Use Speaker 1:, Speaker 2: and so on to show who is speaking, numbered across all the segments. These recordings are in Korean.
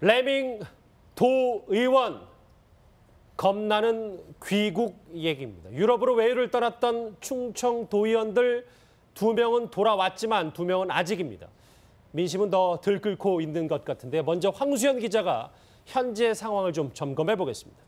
Speaker 1: 레밍 도의원 겁나는 귀국 얘기입니다. 유럽으로 외유를 떠났던 충청 도의원들 두 명은 돌아왔지만 두 명은 아직입니다. 민심은 더 들끓고 있는 것 같은데 먼저 황수현 기자가 현재 상황을 좀 점검해 보겠습니다.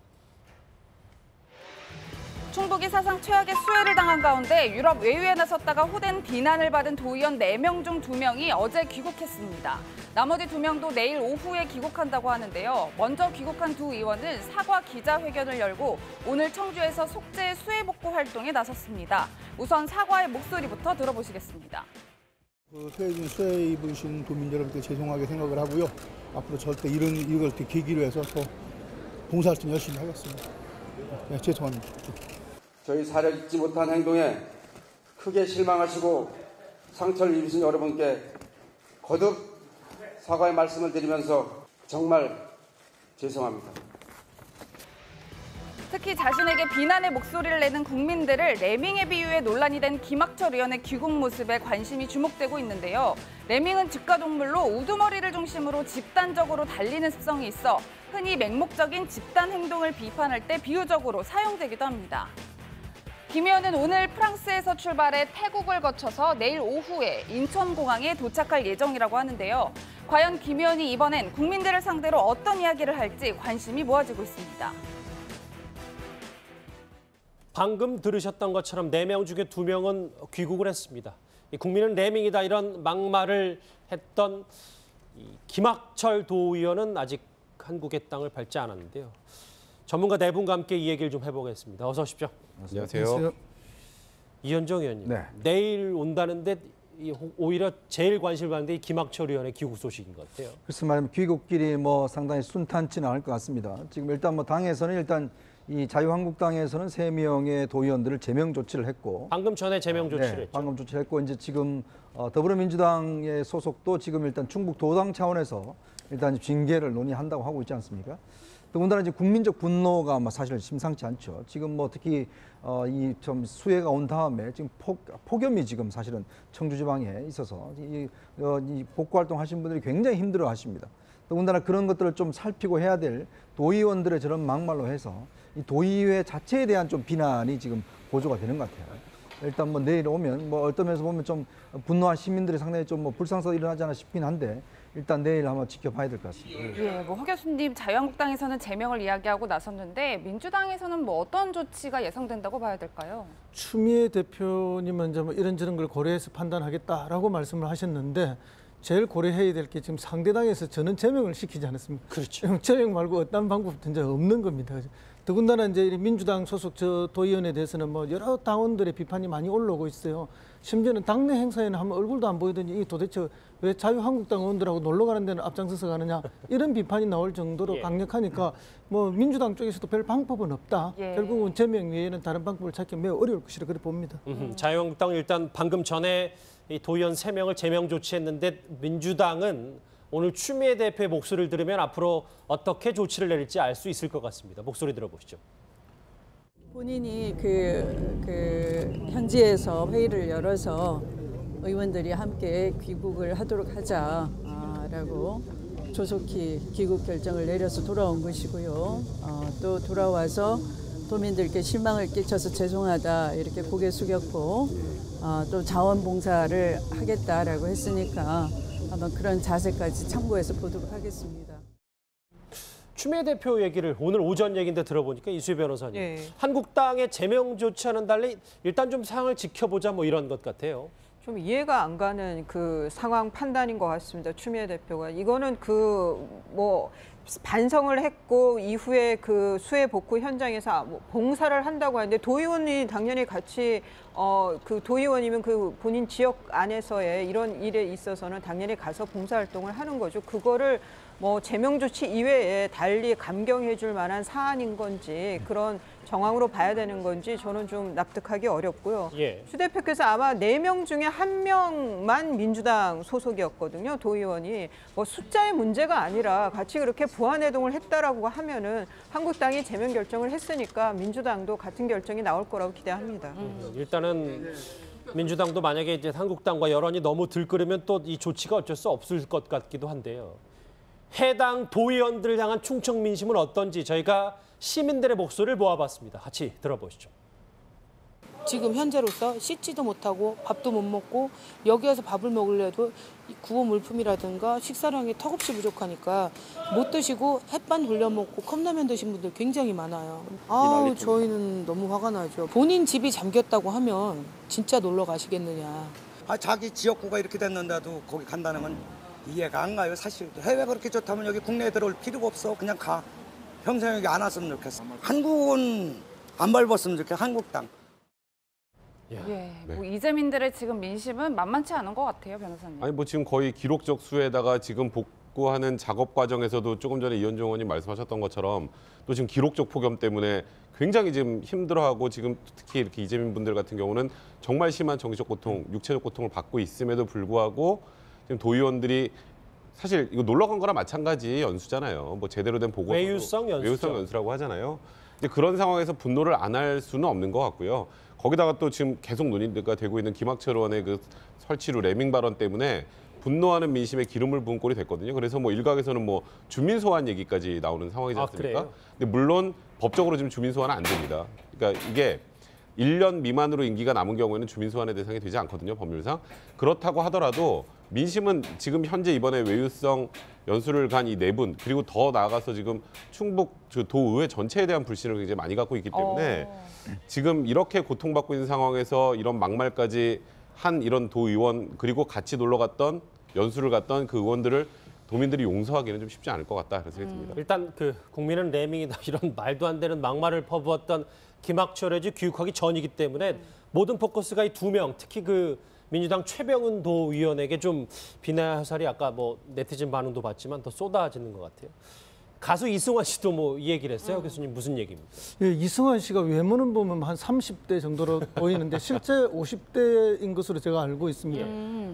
Speaker 2: 충북이 사상 최악의 수해를 당한 가운데 유럽 외유에 나섰다가 호된 비난을 받은 도의원 4명 중 2명이 어제 귀국했습니다. 나머지 2명도 내일 오후에 귀국한다고 하는데요. 먼저 귀국한 두 의원은 사과 기자회견을 열고 오늘 청주에서 속죄 수해 복구 활동에 나섰습니다. 우선 사과의 목소리부터 들어보시겠습니다.
Speaker 3: 그 수해 중 수해 입으신 도민 여러분께 죄송하게 생각을 하고요. 앞으로 절대 이런 이걸 계기로 해서 더 봉사활동 열심히 하겠습니다. 네, 죄송합니다.
Speaker 4: 저희 사력 잊지 못한 행동에 크게 실망하시고 상처를 입으신 여러분께 거듭 사과의 말씀을 드리면서 정말 죄송합니다.
Speaker 2: 특히 자신에게 비난의 목소리를 내는 국민들을 레밍에 비유해 논란이 된 김학철 의원의 귀국 모습에 관심이 주목되고 있는데요. 레밍은 직가동물로 우두머리를 중심으로 집단적으로 달리는 습성이 있어 흔히 맹목적인 집단 행동을 비판할 때 비유적으로 사용되기도 합니다. 김 의원은 오늘 프랑스에서 출발해 태국을 거쳐서 내일 오후에 인천공항에 도착할 예정이라고 하는데요. 과연 김 의원이 이번엔 국민들을 상대로 어떤 이야기를 할지 관심이 모아지고 있습니다.
Speaker 1: 방금 들으셨던 것처럼 네 명 중에 두명은 귀국을 했습니다. 이 국민은 레밍이다 이런 막말을 했던 이 김학철 도의원은 아직 한국의 땅을 밟지 않았는데요. 전문가 네 분과 함께 이 얘기를 좀 해보겠습니다. 어서 오십시오.
Speaker 5: 안녕하세요.
Speaker 1: 이현정 의원님.
Speaker 5: 네.
Speaker 1: 내일 온다는데 오히려 제일 관심을 받는 게이 김학철 의원의 귀국 소식인 것 같아요.
Speaker 5: 그래서 말하면 귀국길이 뭐 상당히 순탄치는 않을 것 같습니다. 지금 일단 뭐 당에서는 일단 이 자유한국당에서는 세 명의 도의원들을 제명 조치를 했고
Speaker 1: 방금 전에 제명 조치를
Speaker 5: 네,
Speaker 1: 했죠.
Speaker 5: 방금 조치를 했고 이제 지금 어, 더불어민주당의 소속도 지금 일단 충북 도당 차원에서 일단 징계를 논의한다고 하고 있지 않습니까? 더군다나 이제 국민적 분노가 뭐 사실 심상치 않죠. 지금 뭐 특히 어, 이 좀 수해가 온 다음에 지금 폭, 폭염이 지금 사실은 청주 지방에 있어서 이, 어, 이 복구 활동 하신 분들이 굉장히 힘들어 하십니다. 더군다나 그런 것들을 좀 살피고 해야 될 도의원들의 저런 막말로 해서 이 도의회 자체에 대한 좀 비난이 지금 고조가 되는 것 같아요. 일단 뭐 내일 오면 뭐 어떤 면에서 보면 좀 분노한 시민들이 상당히 좀 뭐 불상사가 일어나지 않아 싶긴 한데 일단 내일 한번 지켜봐야 될 것 같습니다.
Speaker 2: 예, 뭐허 교수님 자유한국당에서는 제명을 이야기하고 나섰는데 민주당에서는 뭐 어떤 조치가 예상된다고 봐야 될까요?
Speaker 6: 추미애 대표님은 이제 뭐 이런저런 걸 고려해서 판단하겠다라고 말씀을 하셨는데 제일 고려해야 될 게 지금 상대당에서 저는 제명을 시키지 않았습니까?
Speaker 1: 그렇죠.
Speaker 6: 제명 말고 어떤 방법도 이제 없는 겁니다. 더군다나 이제 이 민주당 소속 저 도의원에 대해서는 뭐 여러 당원들의 비판이 많이 올라오고 있어요. 심지어는 당내 행사에는 한번 얼굴도 안 보이더니 이 도대체 왜 자유한국당 의원들하고 놀러 가는 데는 앞장서서 가느냐 이런 비판이 나올 정도로
Speaker 1: 예.
Speaker 6: 강력하니까 뭐 민주당 쪽에서도 별 방법은 없다.
Speaker 2: 예.
Speaker 6: 결국은 제명 외에는 다른 방법을 찾기 매우 어려울 것이라 그렇게 봅니다.
Speaker 1: 음흠, 자유한국당은 일단 방금 전에 이 도의원 세명을 제명 조치했는데 민주당은 오늘 추미애 대표의 목소리를 들으면 앞으로 어떻게 조치를 내릴지 알 수 있을 것 같습니다. 목소리 들어보시죠.
Speaker 7: 본인이 그, 그 현지에서 회의를 열어서 의원들이 함께 귀국을 하도록 하자라고 조속히 귀국 결정을 내려서 돌아온 것이고요. 어, 또 돌아와서 도민들께 실망을 끼쳐서 죄송하다 이렇게 고개 숙였고 어, 또 자원봉사를 하겠다라고 했으니까 아마 그런 자세까지 참고해서 보도록 하겠습니다.
Speaker 1: 추미애 대표 얘기를 오늘 오전 얘기인데 들어보니까 이수희 변호사님
Speaker 8: 예.
Speaker 1: 한국당의 제명 조치하는 달리 일단 좀 상황을 지켜보자 뭐 이런 것 같아요.
Speaker 8: 좀 이해가 안 가는 그 상황 판단인 것 같습니다. 추미애 대표가 이거는 그 뭐 반성을 했고 이후에 그 수해 복구 현장에서 뭐 봉사를 한다고 하는데 도의원이 당연히 같이 어 그 도의원이면 그 본인 지역 안에서의 이런 일에 있어서는 당연히 가서 봉사 활동을 하는 거죠. 그거를 뭐 제명 조치 이외에 달리 감경해 줄 만한 사안인 건지 그런 정황으로 봐야 되는 건지 저는 좀 납득하기 어렵고요.
Speaker 1: 예.
Speaker 8: 추 대표께서 아마 네 명 중에 한 명만 민주당 소속이었거든요. 도의원이 뭐 숫자의 문제가 아니라 같이 그렇게 부안해동을 했다라고 하면은 한국당이 제명 결정을 했으니까 민주당도 같은 결정이 나올 거라고 기대합니다.
Speaker 1: 일단은 민주당도 만약에 이제 한국당과 여론이 너무 들끓으면 또 이 조치가 어쩔 수 없을 것 같기도 한데요. 해당 도의원들을 향한 충청 민심은 어떤지 저희가 시민들의 목소리를 모아봤습니다. 같이 들어보시죠.
Speaker 9: 지금 현재로서 씻지도 못하고 밥도 못 먹고 여기 와서 밥을 먹으려도 이 구호 물품이라든가 식사량이 턱없이 부족하니까 못 드시고 햇반 돌려 먹고 컵라면 드신 분들 굉장히 많아요. 아우 저희는 너무 화가 나죠. 본인 집이 잠겼다고 하면 진짜 놀러 가시겠느냐.
Speaker 10: 아, 자기 지역구가 이렇게 됐는데도 거기 간다는 건 이해가 안 가요. 사실 해외가 그렇게 좋다면 여기 국내에 들어올 필요가 없어. 그냥 가. 평생 여기 안 왔으면 좋겠어. 한국은 안 밟았으면 좋겠어. 한국 땅.
Speaker 2: 예, 뭐 이재민들의 지금 민심은 만만치 않은 것 같아요, 변호사님.
Speaker 11: 아니 뭐 지금 거의 기록적 수에다가 지금 복구하는 작업 과정에서도 조금 전에 이현종 의원님 말씀하셨던 것처럼 또 지금 기록적 폭염 때문에 굉장히 지금 힘들어하고 지금 특히 이렇게 이재민 분들 같은 경우는 정말 심한 정신적 고통, 육체적 고통을 받고 있음에도 불구하고 지금 도의원들이 사실 이거 놀러 간 거랑 마찬가지 연수잖아요. 뭐 제대로 된 보고
Speaker 1: 외유성 연수죠.
Speaker 11: 외유성 연수라고 하잖아요. 근데 그런 상황에서 분노를 안 할 수는 없는 것 같고요. 거기다가 또 지금 계속 논의가 되고 있는 김학철 의원의 그 설치루 레밍 발언 때문에 분노하는 민심에 기름을 부은 꼴이 됐거든요. 그래서 뭐 일각에서는 뭐 주민 소환 얘기까지 나오는 상황이지
Speaker 1: 아,
Speaker 11: 않습니까?
Speaker 1: 그래요?
Speaker 11: 근데 물론 법적으로 지금 주민 소환은 안 됩니다. 그러니까 이게 1년 미만으로 임기가 남은 경우에는 주민 소환의 대상이 되지 않거든요, 법률상. 그렇다고 하더라도 민심은 지금 현재 이번에 외유성 연수를 간 이 네 분 그리고 더 나아가서 지금 충북 그 도의회 전체에 대한 불신을 굉장히 많이 갖고 있기 때문에
Speaker 2: 어.
Speaker 11: 지금 이렇게 고통받고 있는 상황에서 이런 막말까지 한 이런 도의원 그리고 같이 놀러 갔던 연수를 갔던 그 의원들을 도민들이 용서하기는 좀 쉽지 않을 것 같다 그런 생각이 듭니다.
Speaker 1: 일단 그 국민은 레밍이다 이런 말도 안 되는 막말을 퍼부었던 김학철의 지 교육하기 전이기 때문에 모든 포커스가 이 두 명 특히 그 민주당 최병은 도의원에게 좀 비난 화살이 아까 뭐 네티즌 반응도 봤지만 더 쏟아지는 것 같아요. 가수 이승환 씨도 뭐 이 얘기를 했어요. 교수님 무슨 얘기입니까?
Speaker 6: 예, 이승환 씨가 외모는 보면 한 30대 정도로 보이는데 실제 50대인 것으로 제가 알고 있습니다.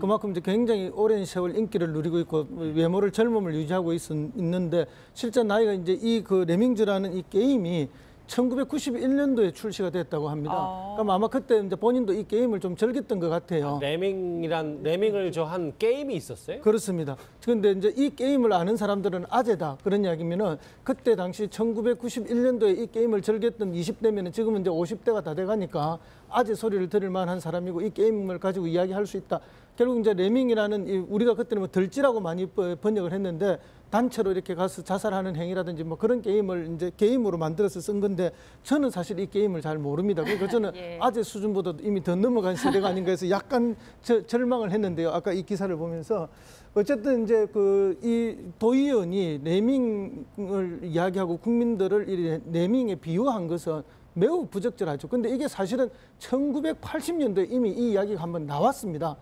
Speaker 6: 그만큼 이제 굉장히 오랜 세월 인기를 누리고 있고 외모를 젊음을 유지하고 있, 있는데 실제 나이가 이제 이 그 레밍즈라는 이 게임이 1991년도에 출시가 됐다고 합니다.
Speaker 2: 아.
Speaker 6: 그럼 아마 그때 이제 본인도 이 게임을 좀 즐겼던 것 같아요.
Speaker 1: 레밍이란 레밍을 저 한 게임이 있었어요?
Speaker 6: 그렇습니다. 그런데 이제 이 게임을 아는 사람들은 아재다 그런 이야기면은 그때 당시 1991년도에 이 게임을 즐겼던 20대면은 지금은 이제 50대가 다 돼가니까 아재 소리를 들을 만한 사람이고 이 게임을 가지고 이야기할 수 있다. 결국 이제 레밍이라는 이 우리가 그때는 뭐 덜지라고 많이 번- 번역을 했는데 단체로 이렇게 가서 자살하는 행위라든지 뭐 그런 게임을 이제 게임으로 만들어서 쓴 건데 저는 사실 이 게임을 잘 모릅니다. 그러니까 저는
Speaker 2: 예.
Speaker 6: 아재 수준보다 이미 더 넘어간 세대가 아닌가 해서 약간 저- 절망을 했는데요. 아까 이 기사를 보면서 어쨌든 이제 그 이 도의원이 네밍을 이야기하고 국민들을 이 네밍에 비유한 것은 매우 부적절하죠. 근데 이게 사실은 1980년도에 이미 이 이야기가 한번 나왔습니다.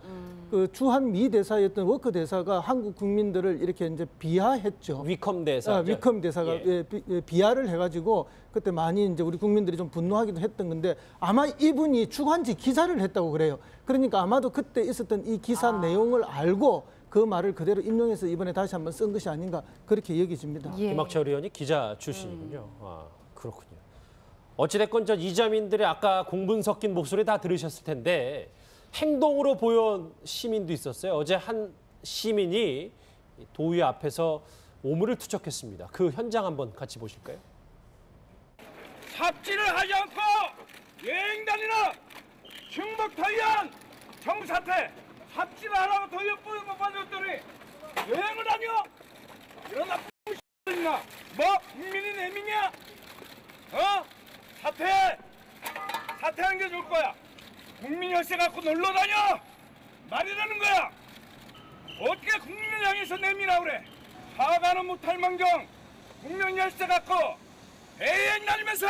Speaker 6: 그 주한 미 대사였던 워커 대사가 한국 국민들을 이렇게 이제 비하했죠.
Speaker 1: 위컴 대사.
Speaker 6: 아, 위컴 대사가
Speaker 2: 예.
Speaker 6: 예, 비, 예, 비하를 해가지고 그때 많이 이제 우리 국민들이 좀 분노하기도 했던 건데 아마 이분이 주간지 기자를 했다고 그래요. 그러니까 아마도 그때 있었던 이 기사 내용을 알고 그 말을 그대로 인용해서 이번에 다시 한번 쓴 것이 아닌가 그렇게 여겨집니다.
Speaker 2: 예.
Speaker 1: 김학철 의원이 기자 출신이군요. 아, 그렇군요. 어찌됐건 저 이재민들의 아까 공분 섞인 목소리 다 들으셨을 텐데 행동으로 보여온 시민도 있었어요. 어제 한 시민이 도의 앞에서 오물을 투척했습니다. 그 현장 한번 같이 보실까요?
Speaker 12: 삽질을 하지 않고 여행 다니는 충북 도의원 정사태 삽질 뿌리 못 받았더니 여행을 다녀? 이런 나쁜 X나 뭐 국민이 내미냐? 어? 사퇴! 사퇴하는 게 좋을 거야. 국민 열쇠 갖고 놀러 다녀! 말이라는 거야! 어떻게 국민을 향해서 내미라 그래? 사과는 못할 망정! 국민 열쇠 갖고 여행 다니면서!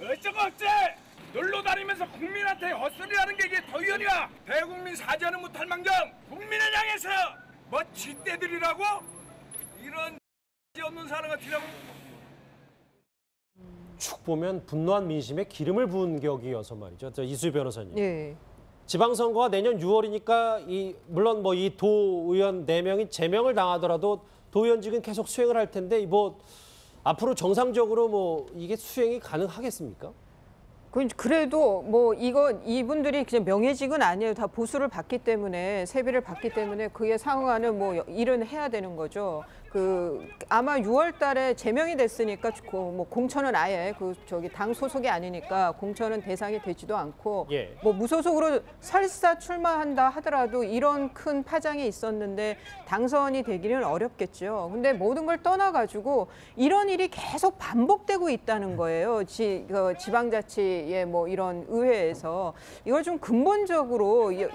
Speaker 12: 어쩌고 어째! 놀러 다니면서 국민한테 헛소리하는 게 이게 도의원이야 대국민 사죄는 못할 망정! 국민을 향해서! 뭐 쥐떼들이라고? 이런 없는 사람 같으라고
Speaker 1: 축 보면 분노한 민심에 기름을 부은 격이어서 말이죠. 저 이수 변호사님.
Speaker 8: 예.
Speaker 1: 지방선거가 내년 6월이니까 이 물론 뭐 이 도의원 네명이 제명을 당하더라도 도의원직은 계속 수행을 할 텐데 뭐 앞으로 정상적으로 뭐 이게 수행이 가능하겠습니까?
Speaker 8: 그- 그래도 뭐 이거 이분들이 그냥 명예직은 아니에요. 다 보수를 받기 때문에 세비를 받기 때문에 그에 상응하는 뭐 일은 해야 되는 거죠. 그 아마 6월 달에 제명이 됐으니까 그 뭐 공천은 아예 그 저기 당 소속이 아니니까 공천은 대상이 되지도 않고
Speaker 1: 예.
Speaker 8: 뭐 무소속으로 설사 출마한다 하더라도 이런 큰 파장이 있었는데 당선이 되기는 어렵겠죠. 근데 모든 걸 떠나 가지고 이런 일이 계속 반복되고 있다는 거예요. 지, 그 지방자치의 뭐 이런 의회에서 이걸 좀 근본적으로 이-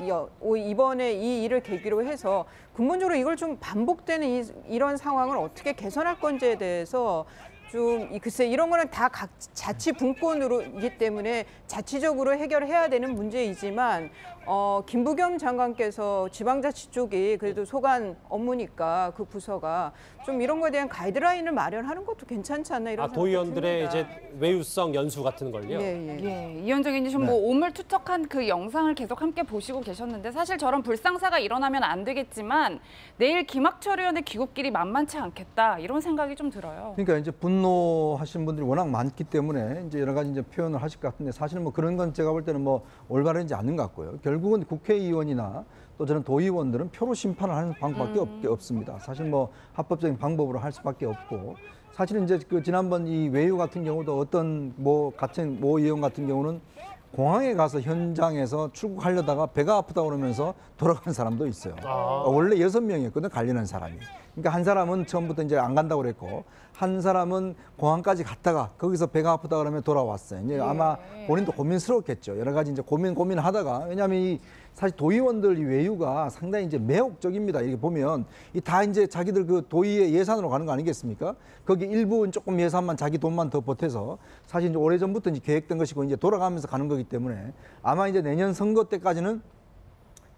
Speaker 8: 이번에 이 일을 계기로 해서 근본적으로 이걸 좀 반복되는 이, 이런 상황을 어떻게 개선할 건지에 대해서 좀 이- 글쎄 이런 거는 다 각 자치 분권으로이기 때문에 자치적으로 해결해야 되는 문제이지만 어, 김부겸 장관께서 지방자치 쪽이 그래도 소관 업무니까 그 부서가 좀 이런 거에 대한 가이드라인을 마련하는 것도 괜찮지 않나 이런
Speaker 1: 아, 도의원들의
Speaker 8: 생각이
Speaker 1: 이제. 외유성 연수 같은 걸요.
Speaker 8: 예, 예.
Speaker 2: 예, 이현정 의원님 뭐 오물 투척한 그 영상을 계속 함께 보시고 계셨는데 사실 저런 불상사가 일어나면 안 되겠지만 내일 김학철 의원의 귀국길이 만만치 않겠다 이런 생각이 좀 들어요.
Speaker 5: 그러니까 이제 분노하시는 분들이 워낙 많기 때문에 이제 여러 가지 이제 표현을 하실 것 같은데 사실 뭐 그런 건 제가 볼 때는 뭐 올바르지 않는 것 같고요. 결국은 국회의원이나 또 저는 도의원들은 표로 심판을 하는 방법밖에 없, 없습니다. 사실 뭐 합법적인 방법으로 할 수밖에 없고 사실은 이제 그 지난번 이 외유 같은 경우도 어떤 뭐 같은 모 의원 같은 경우는 공항에 가서 현장에서 출국하려다가 배가 아프다 그러면서 돌아간 사람도 있어요.
Speaker 1: 아.
Speaker 5: 원래 여섯 명이었거든 관련한 사람이. 그러니까 한 사람은 처음부터 이제 안 간다고 그랬고 한 사람은 공항까지 갔다가 거기서 배가 아프다 그러면 돌아왔어요. 이제 아마 본인도 고민스러웠겠죠. 여러 가지 이제 고민 고민하다가 왜냐하면 이 사실 도의원들 이 외유가 상당히 이제 매혹적입니다. 이렇게 보면 이 다 이제 자기들 그 도의의 예산으로 가는 거 아니겠습니까? 거기 일부는 조금 예산만 자기 돈만 더 보태서 사실 이제 오래 전부터 이제 계획된 것이고 이제 돌아가면서 가는 거기 때문에 아마 이제 내년 선거 때까지는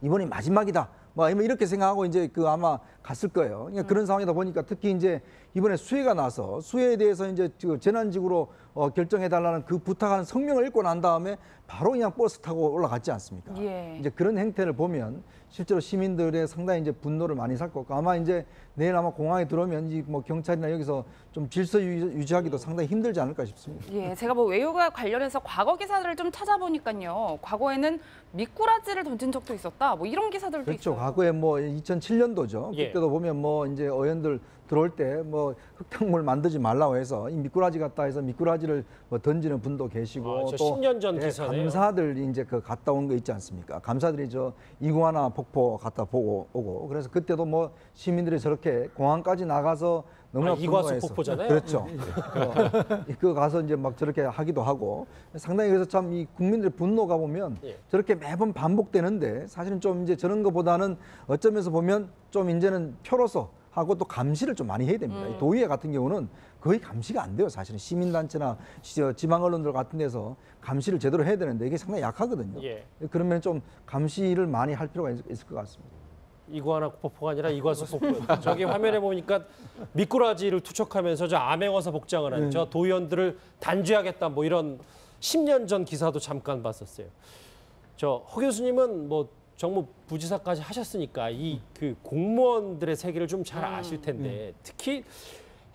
Speaker 5: 이번이 마지막이다. 뭐 아니면 이렇게 생각하고 이제 그 아마 갔을 거예요. 그러니까 그런 상황이다 보니까 특히 이제 이번에 수해가 나서 수해에 대해서 이제 그 재난지구로 어, 결정해 달라는 그 부탁하는 성명을 읽고 난 다음에 바로 그냥 버스 타고 올라갔지 않습니까?
Speaker 2: 예.
Speaker 5: 이제 그런 행태를 보면 실제로 시민들의 상당히 이제 분노를 많이 살 거고 아마 이제 내일 아마 공항에 들어오면 이뭐 경찰이나 여기서 좀 질서 유- 유지하기도 상당히 힘들지 않을까 싶습니다.
Speaker 2: 예, 제가 뭐 외유가 관련해서 과거 기사들을 좀 찾아보니까요. 과거에는 미꾸라지를 던진 적도 있었다. 뭐 이런 기사들도
Speaker 5: 그렇죠.
Speaker 2: 있어요.
Speaker 5: 과거에 뭐 2007년도죠.
Speaker 1: 예.
Speaker 5: 그때도 보면 뭐 이제 어연들 들어올 때 뭐 흙탕물 만들지 말라고 해서 이 미꾸라지 같다 해서 미꾸라지를 뭐 던지는 분도 계시고
Speaker 1: 아, 저 10년 전
Speaker 5: 예,
Speaker 1: 기사네요.
Speaker 5: 감사들 이제 그 갔다 온 거 있지 않습니까? 감사들이 저 이구아나 폭포 갔다 보고 오고 그래서 그때도 뭐 시민들이 저렇게 공항까지 나가서 너무나
Speaker 1: 아, 이과수 폭포잖아요.
Speaker 5: 그렇죠. 어, 그 가서 이제 막 저렇게 하기도 하고 상당히 그래서 참 이 국민들의 분노가 보면
Speaker 1: 예.
Speaker 5: 저렇게 매번 반복되는데 사실은 좀 이제 저런 거보다는 어쩌면서 보면 좀 이제는 표로서 하고 또 감시를 좀 많이 해야 됩니다.
Speaker 1: 음.
Speaker 5: 이 도의회 같은 경우는 거의 감시가 안 돼요. 사실은 시민단체나 시- 지방 언론들 같은 데서 감시를 제대로 해야 되는데 이게 상당히 약하거든요.
Speaker 1: 예.
Speaker 5: 그러면 좀 감시를 많이 할 필요가 있, 있을 것 같습니다.
Speaker 1: 이구아나 폭포가 아니라 이과수 폭포. 저기 화면에 보니까 미꾸라지를 투척하면서 저 암행어사 복장을 한 저 도의원들을 단죄하겠다 뭐 이런 10년 전 기사도 잠깐 봤었어요. 저 허 교수님은 뭐 정무 부지사까지 하셨으니까 이 그 공무원들의 세계를 좀 잘 아실 텐데 특히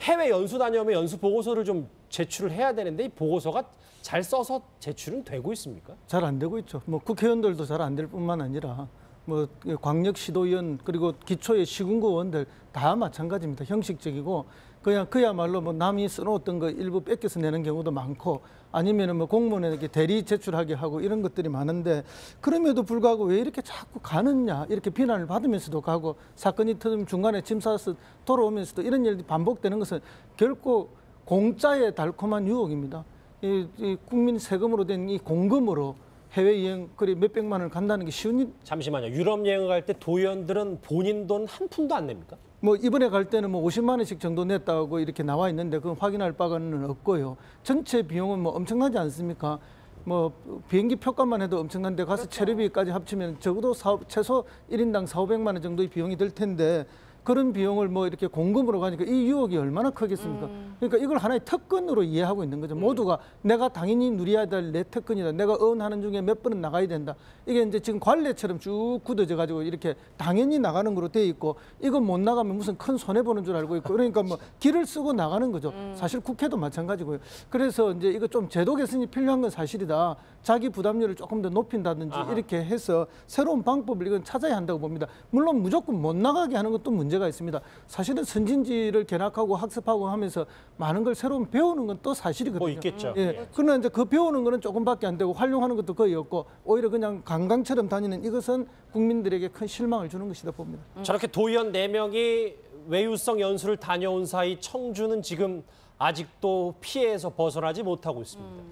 Speaker 1: 해외 연수 다녀오면 연수 보고서를 좀 제출을 해야 되는데 이 보고서가 잘 써서 제출은 되고 있습니까?
Speaker 6: 잘 안 되고 있죠. 뭐 국회의원들도 잘 안 될 뿐만 아니라 뭐 광역시도의원 그리고 기초의 시군구원들 다 마찬가지입니다. 형식적이고 그냥 그야말로 뭐 남이 써놓았던 거 일부 뺏겨서 내는 경우도 많고 아니면은 뭐 공무원에게 대리 제출하게 하고 이런 것들이 많은데 그럼에도 불구하고 왜 이렇게 자꾸 가느냐 이렇게 비난을 받으면서도 가고 사건이 터지면 중간에 짐 싸서 돌아오면서도 이런 일이 반복되는 것은 결코 공짜의 달콤한 유혹입니다. 이, 이 국민 세금으로 된 이 공금으로 해외 여행 그리 몇 백만 원을 간다는 게 쉬운 일.
Speaker 1: 잠시만요. 유럽 여행을 갈 때 도의원들은 본인 돈 한 푼도 안 냅니까?
Speaker 6: 뭐 이번에 갈 때는 뭐 50만 원씩 정도 냈다고 이렇게 나와 있는데 그건 확인할 바는 없고요. 전체 비용은 뭐 엄청나지 않습니까? 뭐 비행기 표값만 해도 엄청난데 가서 체류비까지 합치면 적어도 사, 최소 1인당 4, 500만 원 정도의 비용이 들 텐데 그런 비용을 뭐 이렇게 공금으로 가니까 이 유혹이 얼마나 크겠습니까? 그러니까 이걸 하나의 특권으로 이해하고 있는 거죠. 모두가 내가 당연히 누려야 될 내 특권이다. 내가 어언하는 중에 몇 번은 나가야 된다. 이게 이제 지금 관례처럼 쭉 굳어져 가지고 이렇게 당연히 나가는 거로 돼 있고 이거 못 나가면 무슨 큰 손해 보는 줄 알고 있고 그러니까 뭐 길을 쓰고 나가는 거죠. 사실 국회도 마찬가지고요. 그래서 이제 이거 좀 제도 개선이 필요한 건 사실이다. 자기 부담률을 조금 더 높인다든지
Speaker 1: 아하.
Speaker 6: 이렇게 해서 새로운 방법을 이건 찾아야 한다고 봅니다. 물론 무조건 못 나가게 하는 것도 문제. 문제가 있습니다. 사실은 선진지를 견학하고 학습하고 하면서 많은 걸 새로운 배우는 건 또 사실이거든요.
Speaker 1: 뭐 있겠죠.
Speaker 6: 예. 그러나 이제 그 배우는 거는 조금밖에 안 되고 활용하는 것도 거의 없고 오히려 그냥 관광처럼 다니는 이것은 국민들에게 큰 실망을 주는 것이다 봅니다.
Speaker 1: 저렇게 도의원 네명이 외유성 연수를 다녀온 사이 청주는 지금 아직도 피해에서 벗어나지 못하고 있습니다.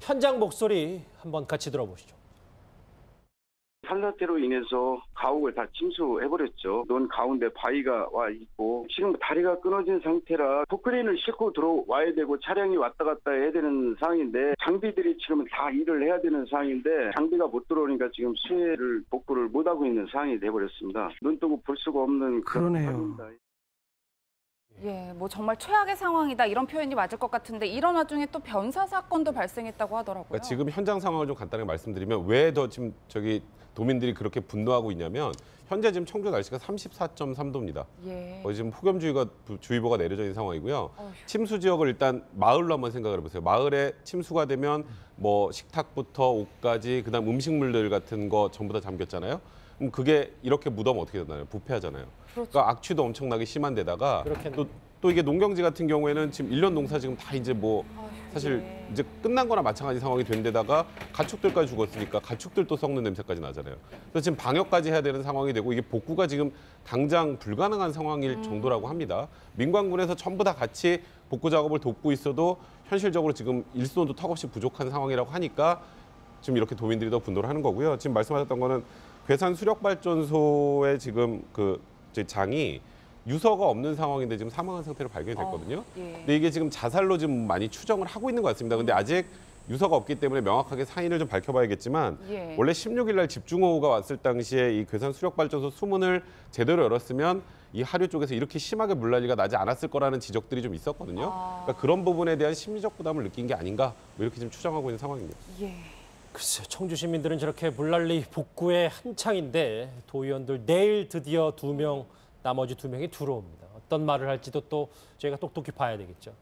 Speaker 1: 현장 목소리 한번 같이 들어보시죠.
Speaker 13: 산사태로 인해서 가옥을 다 침수해버렸죠. 논 가운데 바위가 와 있고 지금 다리가 끊어진 상태라 포크레인을 싣고 들어와야 되고 차량이 왔다 갔다 해야 되는 상황인데 장비들이 지금 다 일을 해야 되는 상황인데 장비가 못 들어오니까 지금 수해를 복구를 못하고 있는 상황이 돼버렸습니다. 눈 뜨고 볼 수가 없는 그런. 상황입니다.
Speaker 2: 예, 뭐 정말 최악의 상황이다 이런 표현이 맞을 것 같은데 이런 와중에 또 변사 사건도 발생했다고 하더라고요.
Speaker 11: 그러니까 지금 현장 상황을 좀 간단하게 말씀드리면 왜 더 지금 저기 도민들이 그렇게 분노하고 있냐면 현재 지금 청주 날씨가 34.3도입니다.
Speaker 2: 예.
Speaker 11: 거의 지금 폭염주의가 주의보가 내려져 있는 상황이고요. 침수 지역을 일단 마을로 한번 생각을 해보세요. 마을에 침수가 되면 뭐 식탁부터 옷까지 그다음 음식물들 같은 거 전부 다 잠겼잖아요. 그럼 그게 이렇게 묻으면 어떻게 되나요? 부패하잖아요. 그러니까 악취도 엄청나게 심한 데다가. 또, 또 이게 농경지 같은 경우에는 지금 일년 농사 지금 다 이제 뭐 사실
Speaker 2: 예.
Speaker 11: 이제 끝난 거나 마찬가지 상황이 된 데다가 가축들까지 죽었으니까 가축들도 썩는 냄새까지 나잖아요. 그래서 지금 방역까지 해야 되는 상황이 되고 이게 복구가 지금 당장 불가능한 상황일 정도라고 합니다. 민관군에서 전부 다 같이 복구 작업을 돕고 있어도 현실적으로 지금 일손도 턱없이 부족한 상황이라고 하니까 지금 이렇게 도민들이 더 분노를 하는 거고요. 지금 말씀하셨던 거는 괴산 수력 발전소의 지금 그 장이 유서가 없는 상황인데 지금 사망한 상태로 발견이 됐거든요.
Speaker 2: 어, 예.
Speaker 11: 근데 이게 지금 자살로 지금 많이 추정을 하고 있는 것 같습니다. 근데 아직 유서가 없기 때문에 명확하게 사인을 좀 밝혀봐야겠지만
Speaker 2: 예.
Speaker 11: 원래 16일 날 집중호우가 왔을 당시에 이 괴산 수력발전소 수문을 제대로 열었으면 이 하류 쪽에서 이렇게 심하게 물난리가 나지 않았을 거라는 지적들이 좀 있었거든요.
Speaker 2: 아.
Speaker 11: 그러니까 그런 부분에 대한 심리적 부담을 느낀 게 아닌가 뭐 이렇게 지금 추정하고 있는 상황입니다.
Speaker 2: 예.
Speaker 1: 글쎄 청주 시민들은 저렇게 물난리 복구에 한창인데 도의원들 내일 드디어 두명 나머지 두 명이 들어옵니다. 어떤 말을 할지도 또 저희가 똑똑히 봐야 되겠죠.